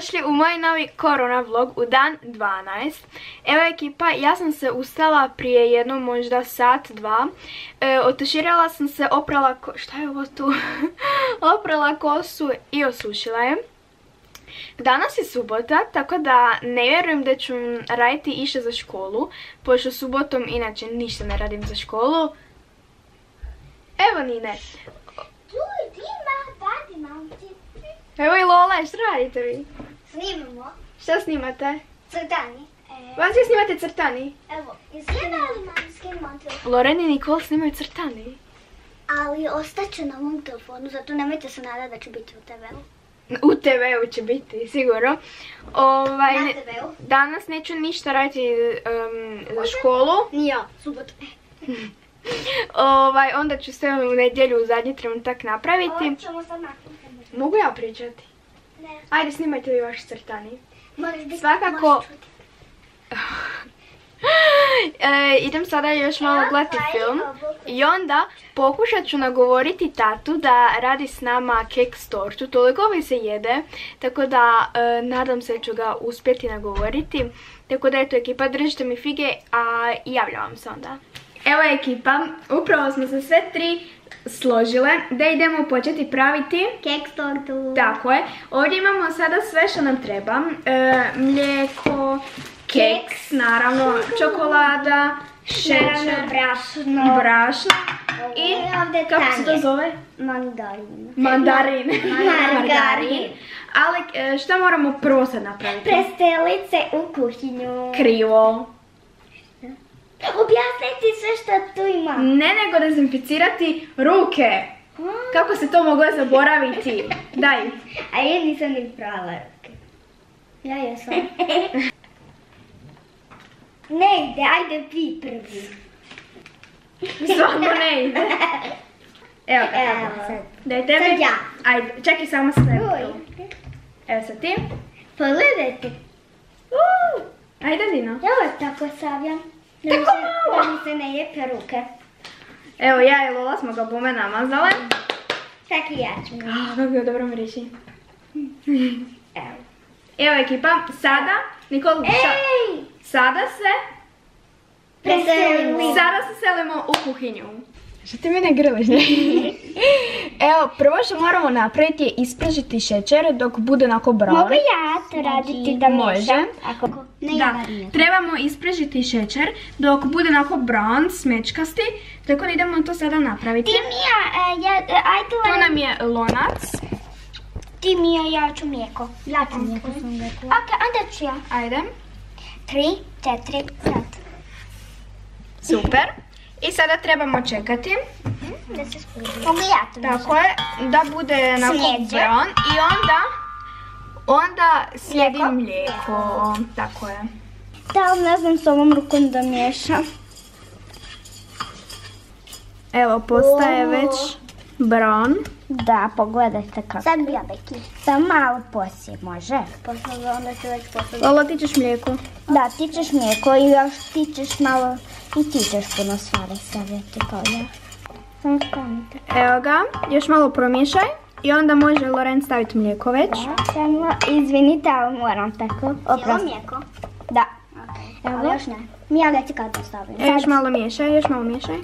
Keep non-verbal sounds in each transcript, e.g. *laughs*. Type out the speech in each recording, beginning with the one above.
Dobrodošli u moj novi korona vlog u dan 12. Evo ekipa, ja sam se ustala prije jedno možda sat, dva. E, otuširala sam se, oprala, ko... šta je ovo tu? *laughs* oprala kosu i osušila je. Danas je subota, tako da ne vjerujem da ću raditi iše za školu, pošto subotom inače ništa ne radim za školu. Evo Nine. Evo i Lola, što radite vi? Snimamo Što snimate? crtani. E, Vas vi snimate crtani? evo, izgledali mamski montel, Loren i Nikol snimaju crtani. ali ostaće na mom telefonu, zato nemojte se nadati da ću biti u TV-u. U TV-u će biti, sigurno. Ovaj, Na TV-u? danas neću ništa raditi za školu. Ni ja, subot. *laughs* Ovaj, onda ću sve u nedjelju u zadnji trenutak napraviti. Ovo ćemo sad maknuti. Mogu ja pričati? Ne, Ajde, snimajte vi vaši crtani. Svakako- možeš čuti. *laughs* E, idem sada još malo gledati film. i onda pokušat ću nagovoriti tatu da radi s nama keks tortu. Toliko mi se jede, tako da e, nadam se da ću ga uspjeti nagovoriti. Tako da eto ekipa, držite mi fige, a javljam vam se onda. Evo ekipa, upravo smo se sve tri složile da idemo početi praviti Keks tortu. tako je. Ovdje imamo sada sve što nam treba. E, mlijeko, keks, naravno, čokolada, šećer, brašno. brašno i ovdje kako se to zove? Mandarin. Mandarin. Margarin. *laughs* Ali e, šta moramo prvo sad napraviti? Prestelice u kuhinju. Krivo. Objasniti sve što tu ima. Ne nego dezinficirati ruke. Kako se to moglo zaboraviti? Daj. A ja nisam ni prala ruke. Ja jesam. *laughs* ne ide, ajde vi prvi. Stvarno ne ide. Evo ga. Evo sad. Daj tebi. Sad ja. Ajde, čekaj samo sve. Evo sad ti. Pogledajte. Ajde Dino. Evo tako stavljam. Da mi, Tako se, malo. da mi se ne jepe ruke. Evo ja i Lola smo ga bome namazale. Čak i ja ću. Ah, kako je dobro miriši. *laughs* Evo. Evo ekipa, sada, Nikol, ša- Ej! sada se, Preselimo. sada se selimo u kuhinju. Što ti mene grliš? *laughs* Evo, prvo što moramo napraviti je ispražiti šećer dok bude onako brown. Mogu ja to raditi da Može. miješam? Ako... Ne, ja Da, trebamo ispražiti šećer dok bude onako brown, smečkasti, tako da idemo to sada napraviti. Ti Mija, e, ja, e, ajde Lore. nam je lonac. Ti Mija, ja ću mlijeko. Ja ću mlijeko sam rekla. Ok, onda ću ja. Ajde, Tri, četiri, sad. super. I sada trebamo čekati. Da se spuži. Mogu ja to Tako je, da bude onako brown i onda onda slijedi Mlijeko. mlijeko. Tako je. Da, ali ne znam s ovom rukom da miješam. Evo, postaje O. već brown. Da, pogledajte kako. Sad bi ja beki. Samo malo poslije, može? Poslije, onda ću već poslije. Lolo, ti ćeš mlijeko. Da, ti ćeš mlijeko i još ti ćeš malo, i ti ćeš puno stvari staviti kao ja. Samo stanite. Evo ga, još malo promiješaj. I onda može Loren staviti mlijeko već. Da, samo, izvinite, ali moram tako. Oprosti. mlijeko? Da. Evo, još ne. Ja ga ti kada stavim. E, još malo miješaj, još malo miješaj.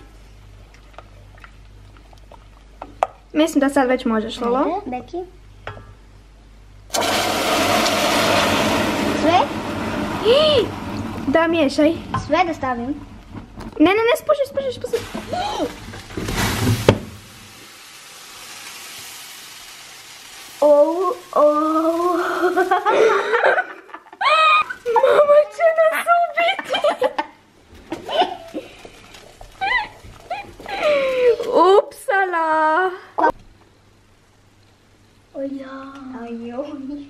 Mislim da sad već možeš, Lolo. Ajde, Beki. Sve? *gasps* Da, miješaj. Sve da stavim. Ne, ne, ne, spuši, spuši, spuši. *gasps* Oh, oh. Mama će nas ubiti. Upsala. Ajoj.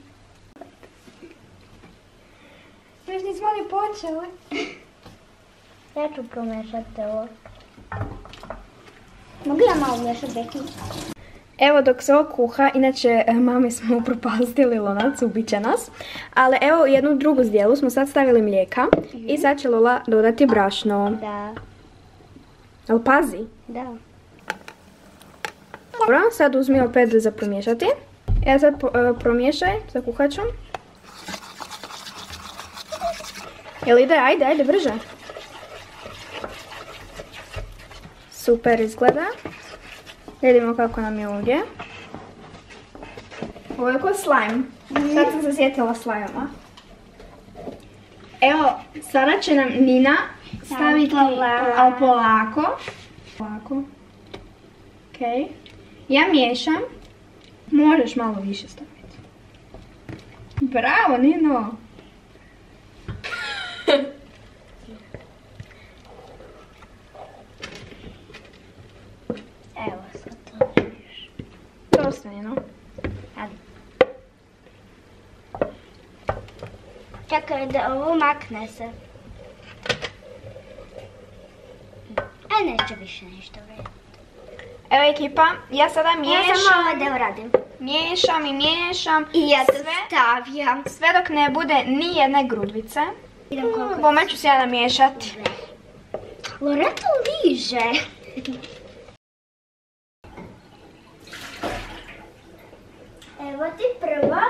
Još nismo ni počeli. Ja ću promešati ovo. Mogu ja malo miješati Beki? Evo dok se ovo kuha, inače e, mami smo *laughs* upropastili lonac, ubit će nas. Ali evo jednu drugu zdjelu smo sad stavili mlijeka i sad će Lola dodati brašno. Da. Ali pazi. Da. Dobro, sad uzmi opet za promiješati. Ja sad e, promiješaj sa kuhačom. Jel ide? Ajde, ajde, brže. Super izgleda. Vidimo kako nam je ovdje. Ovo je ko slime. Sad sam se sjetila slajama. Evo, sada će nam Nina staviti, polako. ali polako. Polako. Ok. Ja miješam. Možeš malo više staviti. Bravo, Nino. Evo sad to. Dosta, Nino. Da ovo makne se. A neće više ništa vrediti. Evo ekipa, ja sada Ja miješam, ovo da uradim. miješam i miješam I ja to sve, stavljam. sve dok ne bude ni jedne grudvice. Bome ću se ja namiješati. sve. Loreto liže. Evo ti prva.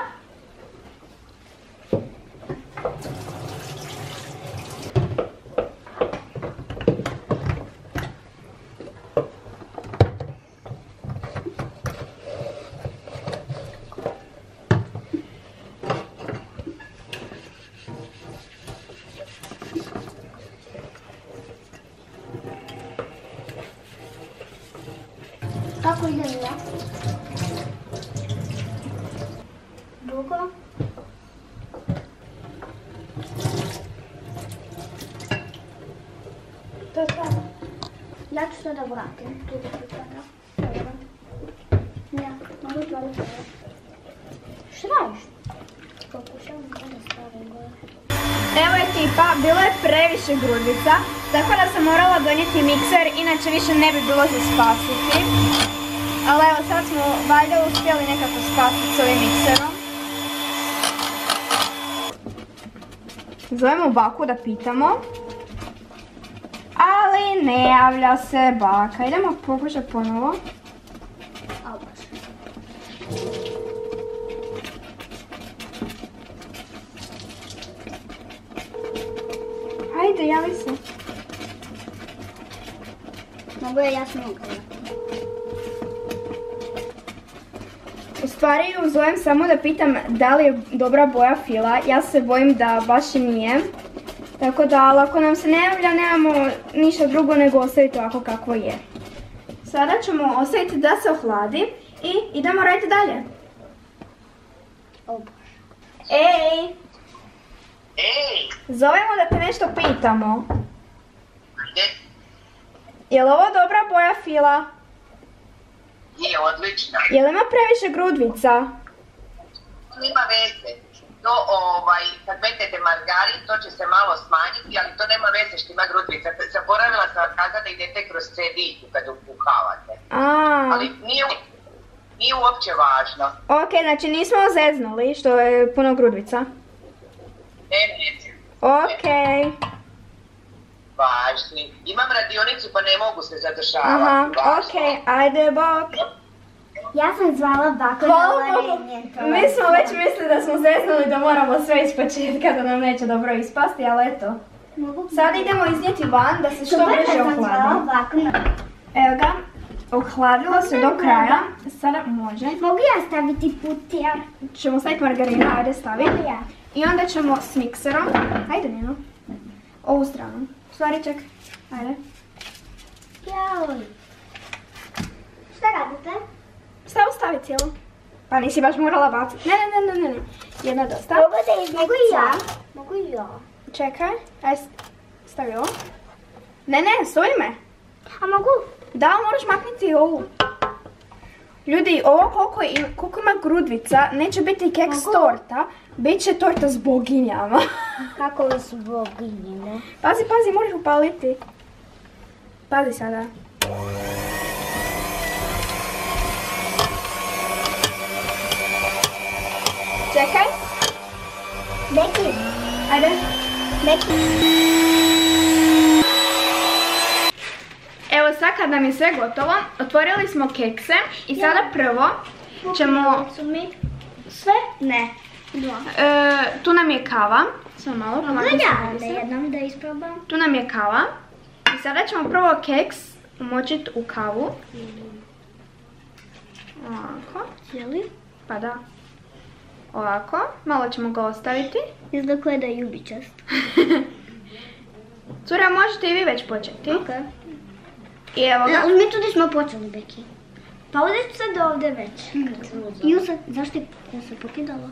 Kako izgleda? Dugo? To. Ja ću sada vratim. Tu da pripada. Dobro. Ja, mogu otvoriti ovo. Šta radiš? Pokušavam kada stavim gore. Evo ekipa, bilo je previše grudvica, tako da sam morala donijeti mikser, inače više ne bi bilo za spasiti. Ali evo sad smo valjda uspjeli nekako spasiti s ovim mikserom. Zovemo baku da pitamo. Ali ne javlja se baka. Idemo pokušati ponovo. A baš. Ajde, javi se. Mogu ja jasno ugledati. U stvari ju zovem samo da pitam da li je dobra boja fila. Ja se bojim da baš i nije. Tako da, ali ako nam se ne javlja, nemamo ništa drugo nego ostaviti ovako kako je. Sada ćemo ostaviti da se ohladi i idemo raditi dalje. O baš. Ej, Ej, zovemo da te nešto pitamo. Je li ovo dobra boja fila? je odlična. Je li ima previše grudvica? Nema veze. To, ovaj, kad metnete margarin, to će se malo smanjiti, ali to nema veze što ima grudvica. Zaboravila sam kazati da idete kroz cediljku kad ukuhavate. A, Ali nije, nije uopće važno. ok, znači nismo zeznuli što je puno grudvica. Ne, ne, Ok. važni. Imam radionicu pa ne mogu se zadržavati. Aha, važno. ok, ajde bok. Ja sam zvala baku na varenje. Mi smo već mislili da smo zeznuli da moramo sve iz početka da nam neće dobro ispasti, ali eto. Sad idemo iznijeti van da se što brže ja sam zvala ohladi. Evo ga, ohladilo se do kraja. Sada može. Mogu ja staviti putija? Ćemo staviti margarinu, ajde stavi. Ja. I onda ćemo s mikserom, ajde Nino, ovu stranu. Stvari ček, ajde. Joj. Šta radite? Stavu stavi cijelu. Pa nisi baš morala baciti. Ne, ne, ne, ne, ne. Jedna je dosta. Mogu da izmica? Mogu i ja. Mogu i ja. Čekaj, aj stavi ovo. Ne, ne, stoji me. A mogu? Da, moraš maknuti ovu. Ljudi, ovo koliko, i- koliko ima grudvica, neće biti keks Mogu? torta, bit će torta s boginjama. *laughs* Kako li su boginje, ne? pazi, pazi, moraš upaliti. Pazi sada. Čekaj, Beki, ajde. Beki. Evo sad kad nam je sve gotovo, otvorili smo kekse i sada prvo ćemo mi sve? Ne. Dva. E, tu nam je kava. Samo malo, Mogu ja da jednom da isprobam? Tu nam je kava. I sada ćemo prvo keks umočiti u kavu. Ovako. Cijeli? Pa da. Ovako. Malo ćemo ga ostaviti. Izgleda kao da je ljubičast. *laughs* Cura, možete i vi već početi. Ok. I evo ga. Ja, mi tu gdje smo počeli, Beki. Pa ovdje ću sad ovdje već. Ju se, zašto je se pokidala?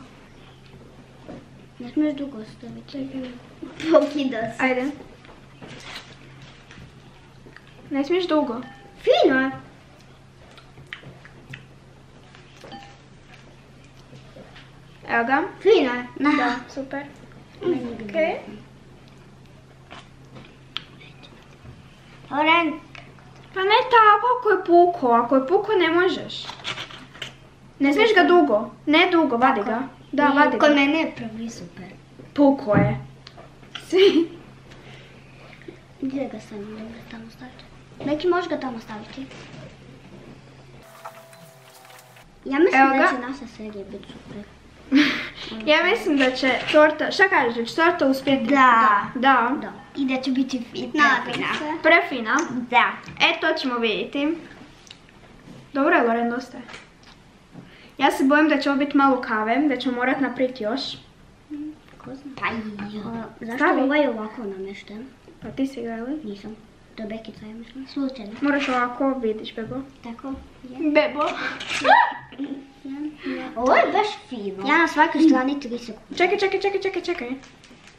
Ne smiješ dugo ostaviti. *laughs* Pokida se. Ajde. Ne smiješ dugo. Fino je. Evo ga. Fino je. Da, super. Ok. Oren. Pa ne tako ako je puko. Ako je puko ne možeš. Ne smiješ ga dugo. Ne dugo, vadi ga. Da, vadi Kod ga. mene je prvi super. Puko je. Svi. Gdje ga sam dobro tamo staviti? Neki možeš ga tamo staviti. Ja mislim Evo da će naša serija biti super. Ja mislim da će torta, šta kažeš, da će torta uspjeti? Da. Da. Da. I da će biti fitna. Prefina. Da. E, to ćemo vidjeti. Dobro je, Loren, dosta je. Ja se bojim da će ovo biti malo kave, da ćemo morat napriti još. Ko zna? Pa jo. Zašto Stavi. ovaj je ovako namješten? Pa ti si ga, ili? Nisam. To je Bekica, ja mislim. Slučajno. Moraš ovako, vidiš, bebo. Tako. Je. Bebo. *laughs* Ovo je baš fino. Ja na svakoj strani 3 sekunde. Čekaj, čekaj, čekaj, čekaj, čekaj.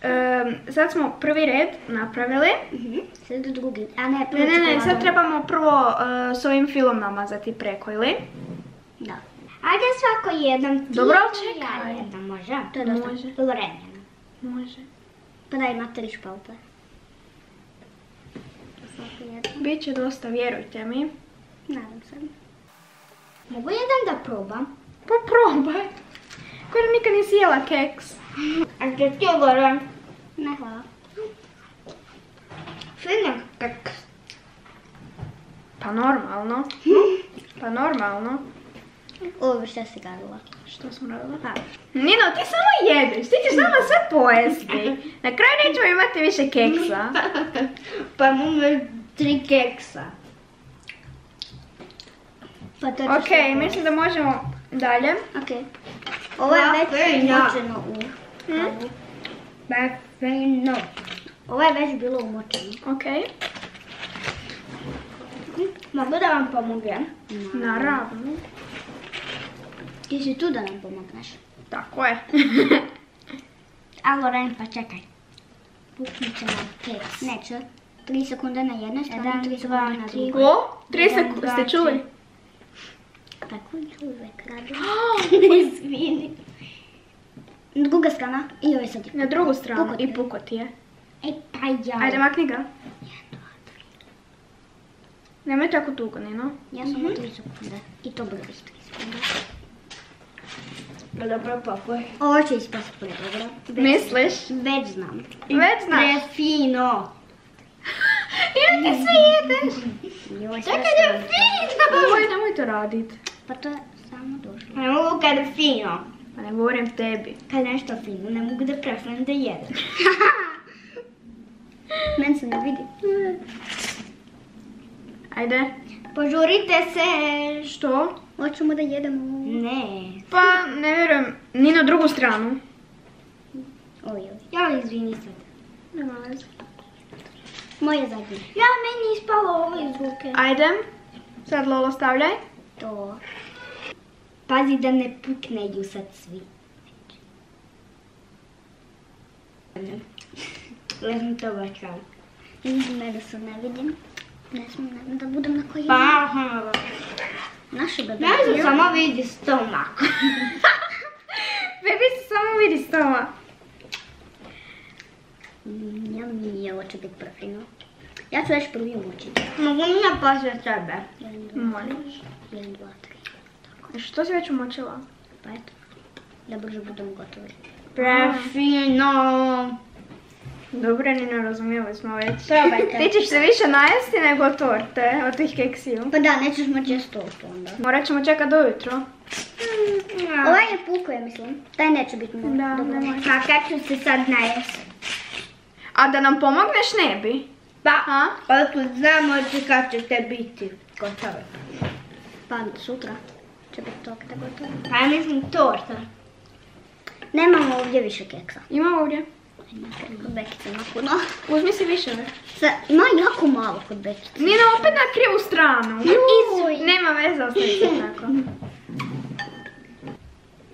Ehm, sad smo prvi red napravili. Sad drugi. A ne, Ne, ne, ne, sad trebamo prvo eh, s ovim filom namazati preko, ili? Da. Ajde svako jedan. ti Dobro, ja čekaj. jedan, može? To je dosta Može. vremena. Može. Pa da ima tri jedan. Biće dosta, vjerujte mi. Nadam se. Mogu jedan da probam? Pa probaj. Ko da nikad nisi jela keks. A gdje ti govorim? Ne, hvala. Fino kak. Pa normalno. Pa normalno. Ovo šta si gadila. Što smo radili? Pa. Nino, ti samo jedeš, ti ćeš *laughs* samo sve pojesti. Na kraju nećemo imati više keksa. *laughs* Pa imamo tri keksa. Pa to Ok, mislim da možemo dalje. Ok. Ovo je već umočeno u kavu. Fino. Ovo je već bilo umočeno. Ok, Mogu da vam pomognem? naravno. Ti si tu da nam pomogneš. Tako je. *laughs* A Loren, pa čekaj. Puknut će nam keks. Neće. Tri sekunde na jednoj strani, tri sekunde na drugoj. O, tri Jedan, sekunde, dva, ste čuli? Какво човек ради? *laughs* Извини. На друга страна. Или са ти. На друга страна. Пукот и пукот ти е. Е, па ја. Ајде макни га. Нема тако тука, не но? Ја само 3 секунда. И то бъде 3 секунда. Добре, папа. Още изпаса по-добре. Мислиш? Вече знам. Вече знам. Дефино. Јо *laughs* ти свијетеш. Чакай, дефино! Мој, немојте радите. Pa to je samo došlo. Ne mogu kad je fino. Pa ne govorim tebi. Kad je nešto fino, ne mogu da prestanem da jedem. *laughs* Men se ne vidi. Ajde. Požurite se. Što? Hoćemo da jedemo. Ne. Pa, ne vjerujem. Ni na drugu stranu. Oj, oj. Ja izvini sad. Nema. Moje zadnje. Ja, meni je ispalo ovo iz ruke. Ajde. Sad Lolo stavljaj. To. Pazi da ne pukneju sad svi. Vezmi to bačam. Mene se ne vidim. Ne smijem da budem na koji. Pa, Naše bebe. Ne znam, samo vidi stomak. Bebi se samo vidi stomak. Ja mi ovo će biti prefino. Ja ću još prvi mučiti. Mogu mi ja pažnje tebe? Jedan, dva, Što si već umočila? Pa eto. Da brže budemo gotovi. Prefino. Dobro, ni ne razumijeli smo već. Probajte. Ti ćeš se više najesti nego torte od tih keksiju. Pa da, nećeš moći često onda. Morat ćemo čekat do jutro. Ovaj je puko, ja mislim. Taj neće biti moj. Da, Dobro. nemoj. A kad ću se sad najest? A da nam pomogneš ne bi? Pa, pa tu znamo kad ćete biti gotovi. Pa sutra će biti torta gotova. Pa ja mislim torta. Nemamo ovdje više keksa. Ima ovdje. Kod Bekice ima puno. Uzmi si više. Sa, ima jako malo kod Bekice. Nije nam opet na krivu stranu. Izuj. Nema veze, ostavi se *laughs* tako.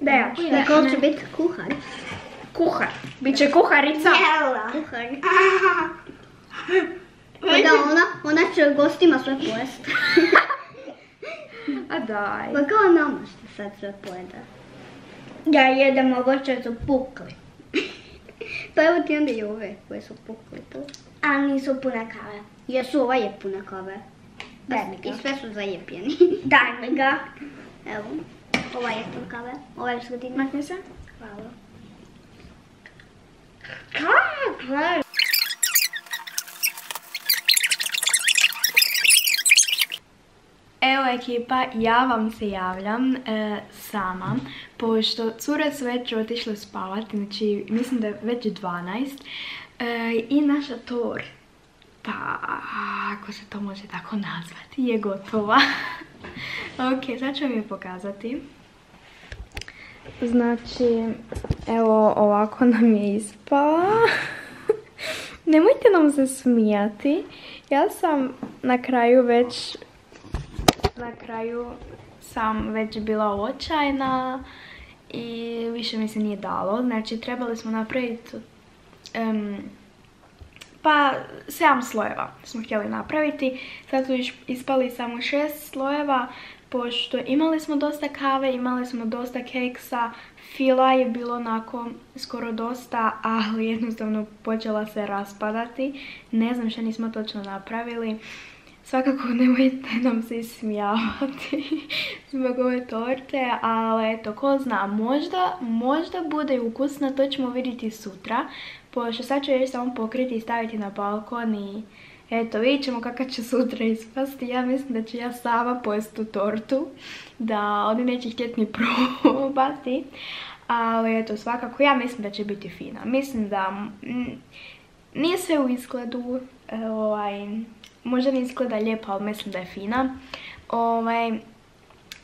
Da ja ću. Neko će biti kuhar. Kuhar. Biće kuharica. Jela. Kuhar. Pa da ona, ona će gostima sve pojesti. *laughs* A daj. Pa kao nama što sad sve pojede. Ja jedem ovo što su pukli. pa evo ti onda i ove koje su pukli tu. A nisu pune kave. Jesu, ova je puna kave. Daj mi ga. I sve su zalijepljeni. Daj *laughs* mi ga. Evo, ova je pun kave. Ova je sredina. Makni se. Hvala. Kako? Evo ekipa, ja vam se javljam e, sama, pošto cure su već otišle spavati, znači mislim da je već 12 e, i naša torta, ako se to može tako nazvati, je gotova. *laughs* ok, sad ću vam je pokazati. Znači, evo ovako nam je ispala. *laughs* Nemojte nam se smijati. Ja sam na kraju već na kraju sam već bila očajna i više mi se nije dalo. Znači trebali smo napraviti em, pa 7 slojeva smo htjeli napraviti. Sad su ispali samo 6 slojeva pošto imali smo dosta kave, imali smo dosta keksa, fila je bilo onako skoro dosta, ali jednostavno počela se raspadati. Ne znam što nismo točno napravili. Svakako nemojte nam se ismijavati *laughs* zbog ove torte, ali eto, ko zna, možda, možda bude ukusna, to ćemo vidjeti sutra, pošto sad ću još samo pokriti i staviti na balkon i eto, vidjet ćemo kako će sutra ispasti. Ja mislim da ću ja sama pojesti tu tortu, da oni neće htjeti ni *laughs* probati, ali eto, svakako ja mislim da će biti fina. Mislim da mm, nije sve u izgledu, e, ovaj, možda ne izgleda lijepo, ali mislim da je fina. Ovaj,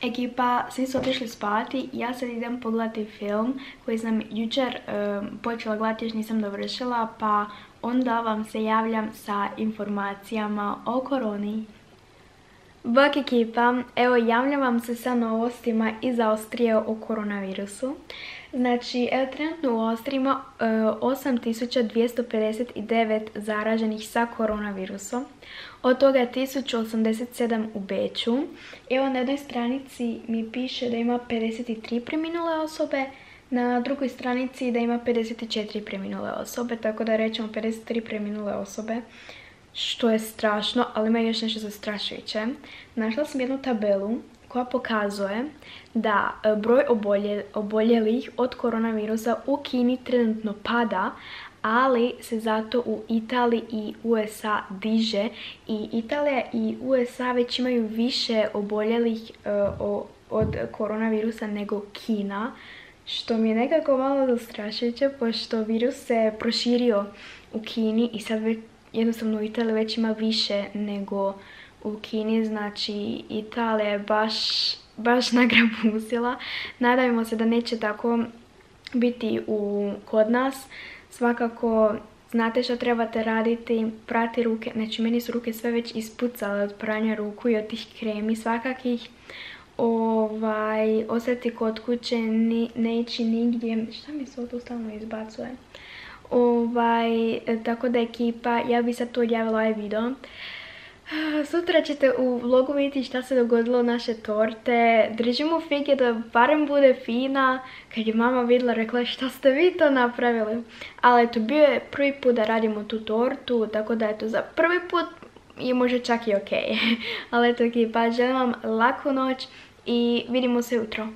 ekipa, svi su otišli spavati, ja sad idem pogledati film koji sam jučer počela gledati, još nisam dovršila, pa onda vam se javljam sa informacijama o koroni. Bok ekipa, evo javljam vam se sa novostima iz Austrije o koronavirusu. Znači, evo trenutno u Austriji ima e, 8259 zaraženih sa koronavirusom. Od toga je 1087 u Beču. Evo na jednoj stranici mi piše da ima 53 preminule osobe, na drugoj stranici da ima 54 preminule osobe, tako da rećemo 53 preminule osobe što je strašno, ali ima još nešto zastrašujuće. Našla sam jednu tabelu koja pokazuje da e, broj obolje- oboljelih od koronavirusa u Kini trenutno pada, ali se zato u Italiji i USA diže i Italija i USA već imaju više oboljelih e, od koronavirusa nego Kina, što mi je nekako malo zastrašujuće, pošto virus se proširio u Kini i sad već jednostavno u Italiji već ima više nego u Kini, znači Italija je baš, baš nagrabusila. Nadajmo se da neće tako biti u, kod nas. Svakako znate što trebate raditi, prati ruke, znači meni su ruke sve već ispucale od pranja ruku i od tih kremi svakakih. Ovaj, ostati kod kuće, ni, ne ići nigdje, šta mi se ovo stalno izbacuje? Ovaj, tako da ekipa, ja bi sad tu odjavila ovaj video. Sutra ćete u vlogu vidjeti šta se dogodilo naše torte. Držimo fige da barem bude fina. Kad je mama vidjela rekla šta ste vi to napravili. Ali eto, bio je prvi put da radimo tu tortu, tako da eto, za prvi put je možda čak i ok. *laughs* Ali eto ekipa, želim vam laku noć i vidimo se jutro.